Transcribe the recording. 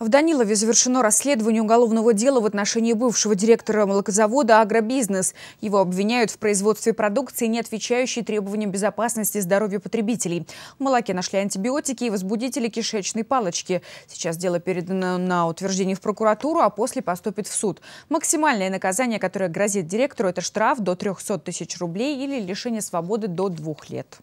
В Данилове завершено расследование уголовного дела в отношении бывшего директора молокозавода «Агробизнес». Его обвиняют в производстве продукции, не отвечающей требованиям безопасности и здоровья потребителей. В молоке нашли антибиотики и возбудители кишечной палочки. Сейчас дело передано на утверждение в прокуратуру, а после поступит в суд. Максимальное наказание, которое грозит директору, это штраф до 300 тысяч рублей или лишение свободы до двух лет.